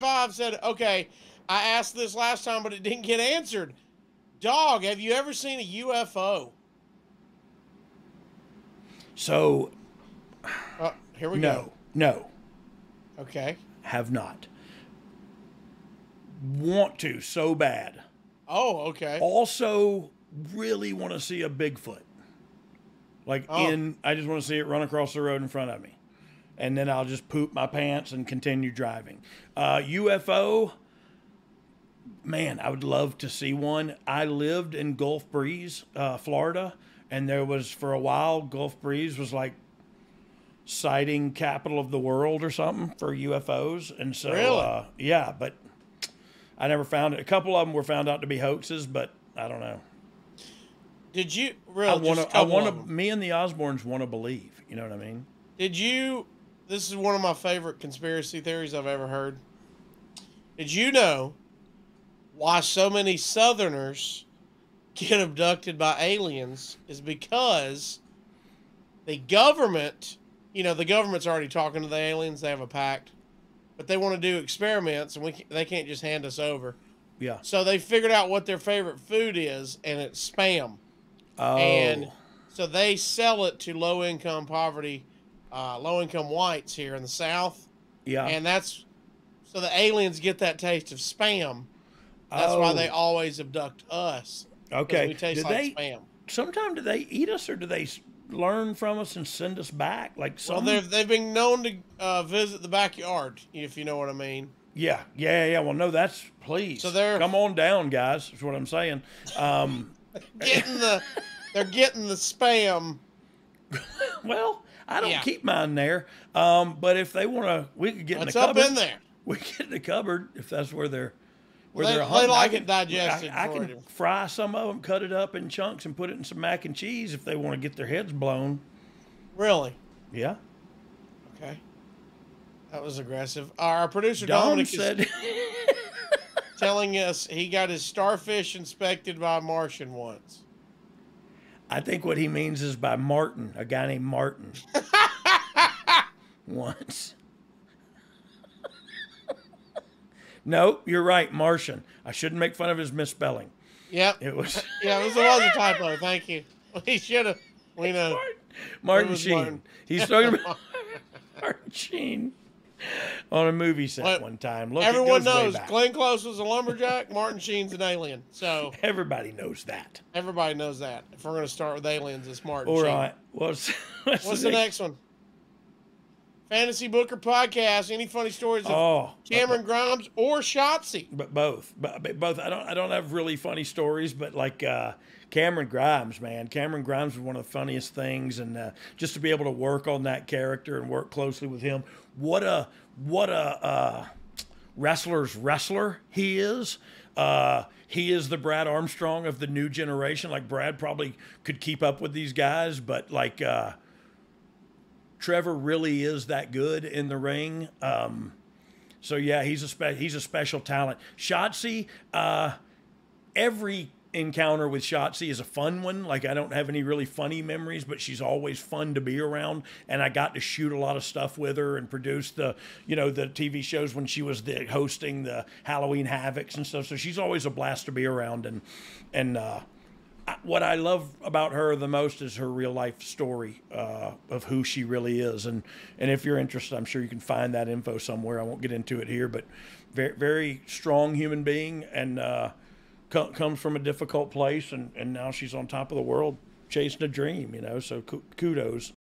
Five said, "Okay, I asked this last time, but it didn't get answered." Dog, have you ever seen a UFO? So Uh, here we go. no, no. Okay. have not. Want to so bad. Oh, okay. Also, really want to see a Bigfoot. Like Oh. in, I just want to see it run across the road in front of me, and then I'll just poop my pants and continue driving. Uh, UFO, man, I would love to see one. I lived in Gulf Breeze, uh, Florida, and there was for a while Gulf Breeze was like sighting capital of the world or something for UFOs, and so Really? uh, yeah, but I never found it. A couple of them were found out to be hoaxes, but I don't know. Did you real? I want to. I want of Me and the Osbournes want to believe. You know what I mean? Did you? This is one of my favorite conspiracy theories I've ever heard. Did you know why so many Southerners get abducted by aliens? Is because the government, you know, the government's already talking to the aliens. They have a pact, but they want to do experiments, and we can, they can't just hand us over. Yeah. So they figured out what their favorite food is, and it's spam. Oh. and so they sell it to low income poverty uh, low income whites here in the south yeah. and that's so the aliens get that taste of spam that's why Oh. they always abduct us. okay. we taste do like they? spam Sometime do they eat us or do they learn from us and send us back? Like well some. they've, they've been known to uh, visit the backyard if you know what i mean yeah. Yeah. Yeah. Well, no. That's please. So they're- come on down, guys. Is what I'm saying. Um, getting the they're getting the spam well, I don't Yeah. keep mine there. Um, but if they want to, we could get what's in the cupboard. up in there We get in the cupboard if that's where they're where They- they're they hunting. I like can- it digested I, I can you. fry some of them, cut it up in chunks, and put it in some mac and cheese if they want to get their heads blown. really Yeah. okay that was aggressive our producer Don dominic is said, telling us he got his starfish inspected by a Martian once. I think what he means is by Martin, a guy named Martin. Once. no, you're right, Martian. I shouldn't make fun of his misspelling. Yep. It was Yeah, it was, a typo. Thank you. We should have. We know. Martin was Sheen. Martin? He's talking about Martin Sheen on a movie set Well, one time. Look, Everyone knows. Glenn Close was a lumberjack. Martin Sheen's an alien. So Everybody knows that. everybody knows that. If we're going to start with aliens, it's Martin All Sheen. right. What's, what's, What's the next one? Fantasy Booker podcast. Any funny stories of Oh, Cameron Grimes or Shotzi? but both, but, but both. I don't. I don't have really funny stories, but like uh, Cameron Grimes, man. Cameron Grimes was one of the funniest things, and uh, just to be able to work on that character and work closely with him, what a what a uh, wrestler's wrestler he is. Uh, he is the Brad Armstrong of the new generation. Like Brad probably could keep up with these guys, but like uh, Trevor really is that good in the ring. Um, so yeah, he's a spe- he's a special talent. Shotzi, uh, every encounter with Shotzi is a fun one. Like I don't have any really funny memories, but she's always fun to be around. And I got to shoot a lot of stuff with her and produce the you know the TV shows when she was the hosting the Halloween Havocs and stuff. So she's always a blast to be around. And and uh, what I love about her the most is her real life story uh, of who she really is. And and if you're interested, I'm sure you can find that info somewhere. I won't get into it here, but very very strong human being and uh, co- comes from a difficult place, and and now she's on top of the world chasing a dream. You know, so ku- kudos.